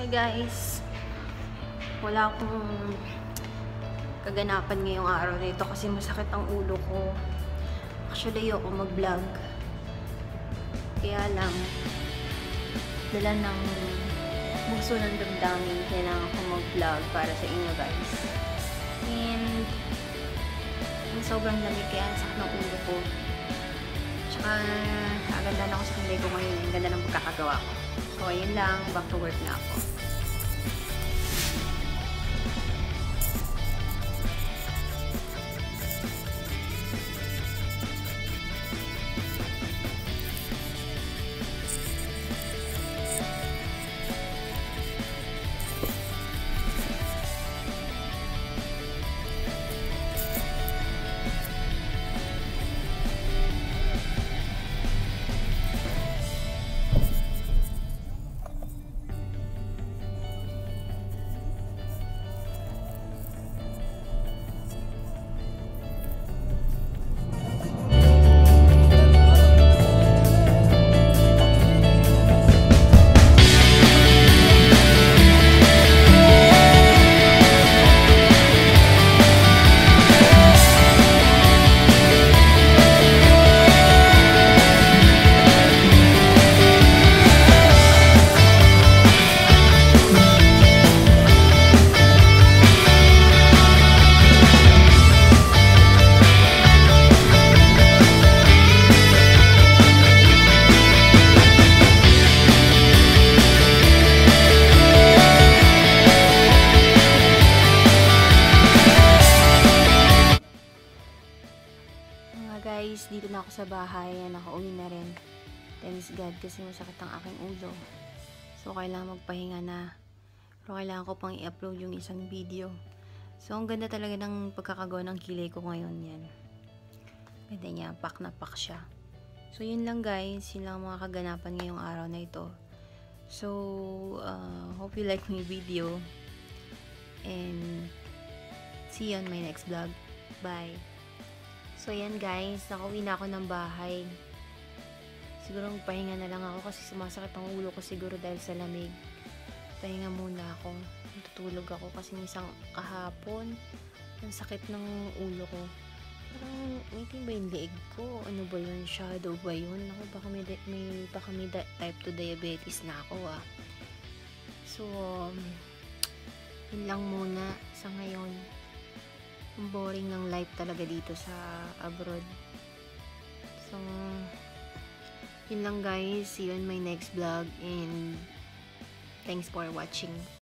Hey guys, wala akong kaganapan ngayong araw na ito kasi masakit ang ulo ko. Actually, ayoko mag-vlog. Kaya lang, dala ng buso ng damdamin, kailangan ko mag-vlog para sa inyo guys. And, ang sobrang lamig kaya ang sakit ng ulo ko. Tsaka, aganda na ako sa kamay ko ngayon. Ang ganda ng pagkakagawa ko. So, ayun lang. Back to work na ako. Guys, dito na ako sa bahay. Nakauwi na rin. Thanks God kasi masakit ang aking ulo. So, kailangan magpahinga na. Pero kailangan ko pang i-upload yung isang video. So, ang ganda talaga ng pagkakagawa ng kilay ko ngayon yan. Ganda niya. Pak na pak siya. So, yun lang guys. Yun lang ang mga kaganapan ngayong araw na ito. So, uh, hope you like my video. And, see you on my next vlog. Bye! So, yan guys. Nakauwi na ako ng bahay. Siguro pahinga na lang ako kasi sumasakit ang ulo ko siguro dahil sa lamig. Pahinga muna ako. Tutulog ako kasi isang kahapon. Ang sakit ng ulo ko. Parang may ba yung leeg ko? Ano ba yun? Shadow ba yun? Ako, baka may, may, baka may type 2 diabetes na ako ah. So, um, yun lang muna sa ngayon boring ng life talaga dito sa abroad. So, yun lang guys. See you in my next vlog and thanks for watching.